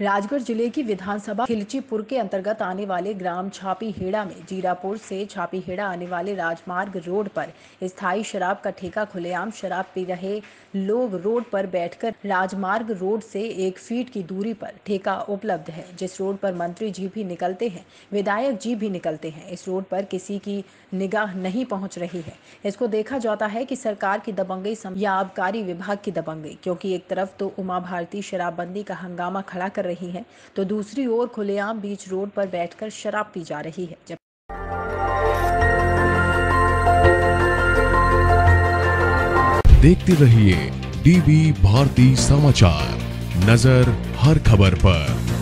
राजगढ़ ज़िले की विधानसभा खिलचीपुर के अंतर्गत आने वाले ग्राम छापी हेड़ा में जीरापुर से छापी हेड़ा आने वाले राजमार्ग रोड पर स्थायी शराब का ठेका खुलेआम शराब पी रहे लोग रोड पर बैठकर राजमार्ग रोड से एक फीट की दूरी पर ठेका उपलब्ध है। जिस रोड पर मंत्री जी भी निकलते हैं, विधायक जी भी निकलते हैं, इस रोड पर किसी की निगाह नहीं पहुँच रही है। इसको देखा जाता है कि सरकार की दबंगई या आबकारी विभाग की दबंगई, क्योंकि एक तरफ़ तो उमा भारती शराबबंदी का हंगामा खड़ा कर रही है। तो दूसरी ओर खुलेआम बीच रोड पर बैठकर शराब पी जा रही है। जब देखते रहिए डीवी भारती समाचार। नज़र हर खबर पर।